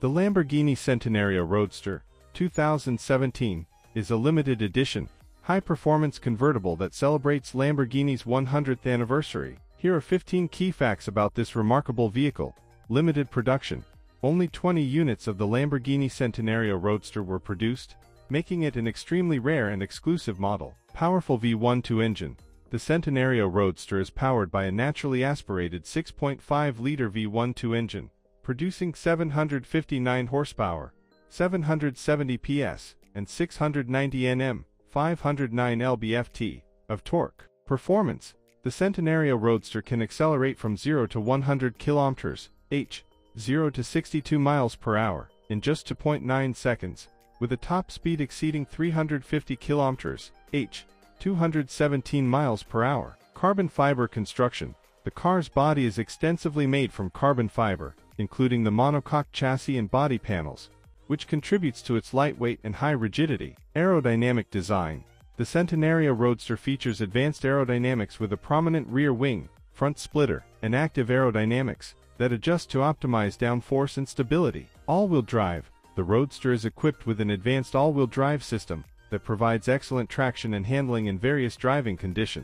The Lamborghini Centenario Roadster 2017 is a limited edition, high-performance convertible that celebrates Lamborghini's 100th anniversary. Here are 15 key facts about this remarkable vehicle. Limited production. Only 20 units of the Lamborghini Centenario Roadster were produced, making it an extremely rare and exclusive model. Powerful V12 engine. The Centenario Roadster is powered by a naturally aspirated 6.5-liter V12 engine, producing 759 horsepower, 770 PS, and 690 Nm, 509 lb-ft, of torque. Performance. The Centenario Roadster can accelerate from 0 to 100 km h, 0 to 62 miles per hour, in just 2.9 seconds, with a top speed exceeding 350 km h, 217 miles per hour. Carbon fiber construction. The car's body is extensively made from carbon fiber, including the monocoque chassis and body panels, which contributes to its lightweight and high rigidity. Aerodynamic design. The Centenario Roadster features advanced aerodynamics with a prominent rear wing, front splitter, and active aerodynamics that adjust to optimize downforce and stability. All-wheel drive. The Roadster is equipped with an advanced all-wheel drive system that provides excellent traction and handling in various driving conditions.